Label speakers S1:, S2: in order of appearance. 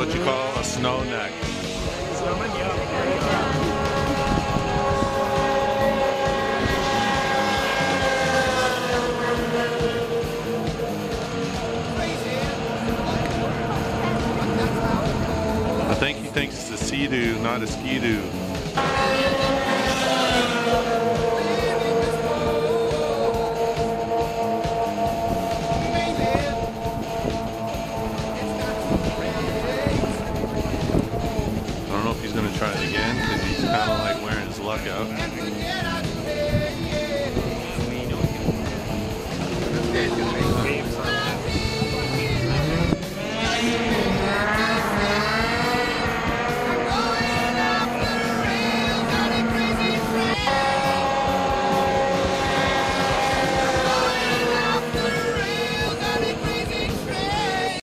S1: Snow neck.
S2: Snowman, yeah. There you go.
S1: I think he thinks it's a sea-doo, not a ski-doo. Try it again because he's kind of like wearing his luck out.